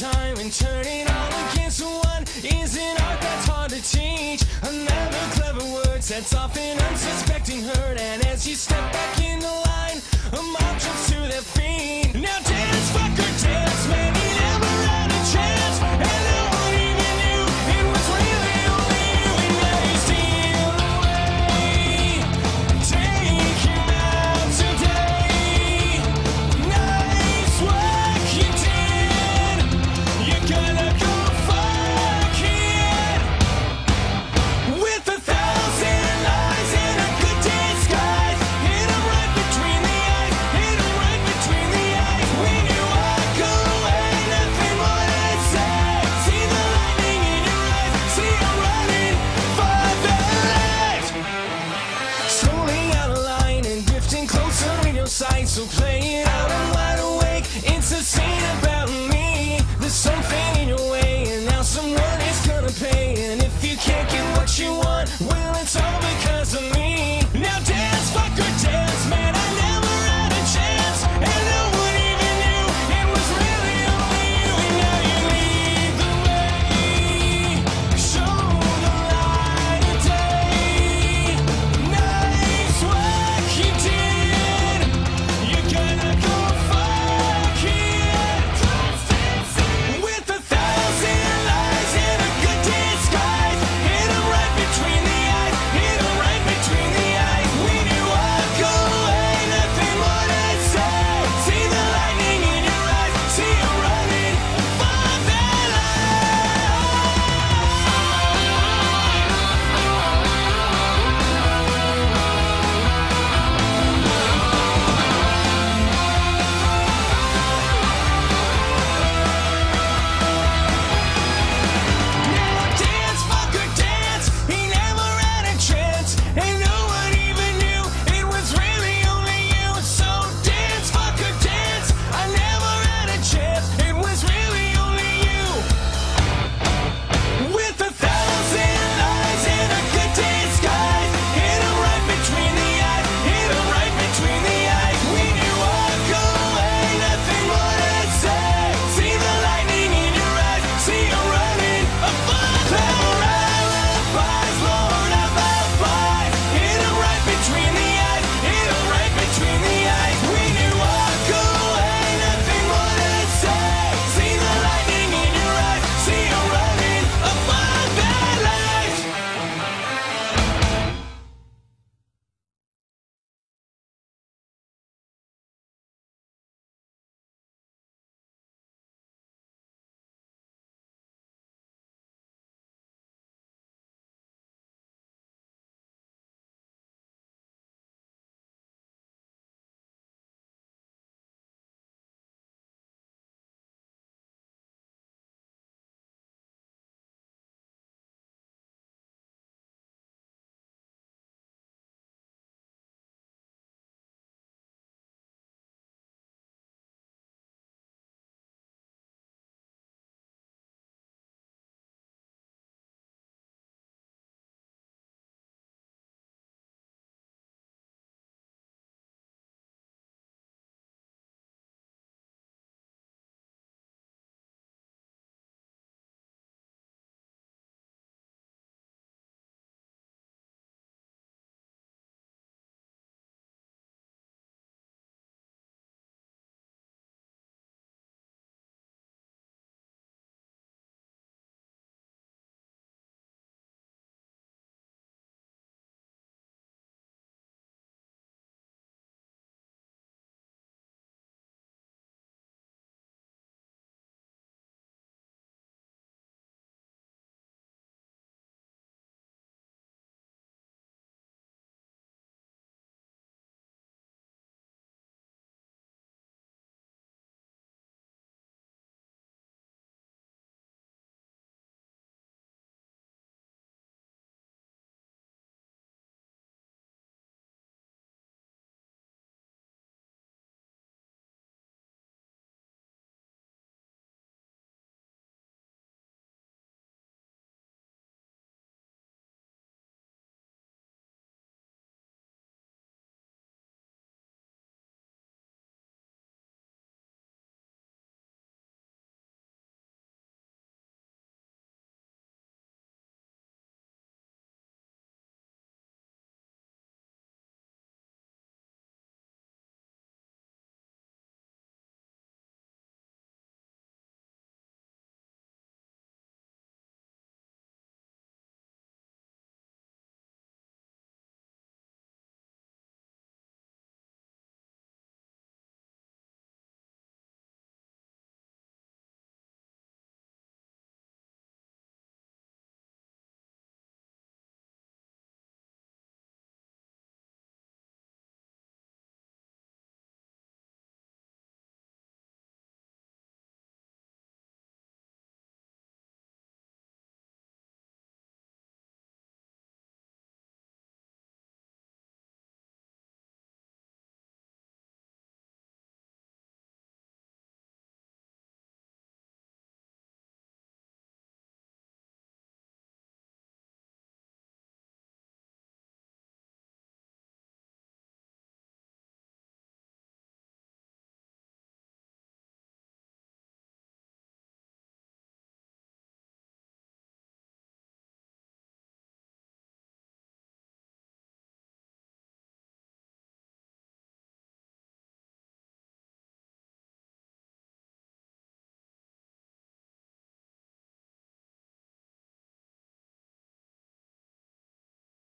time and turn it all against one is an art that's hard to teach. Another clever word sets off an unsuspecting hurt, and as you step back in the line, a mob jumps to their feet. Now dance, fuck. So play.